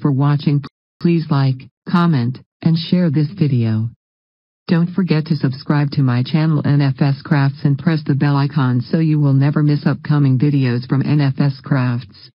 For watching. Please like, comment, and share this video. Don't forget to subscribe to my channel NFS Crafts and press the bell icon so you will never miss upcoming videos from NFS Crafts.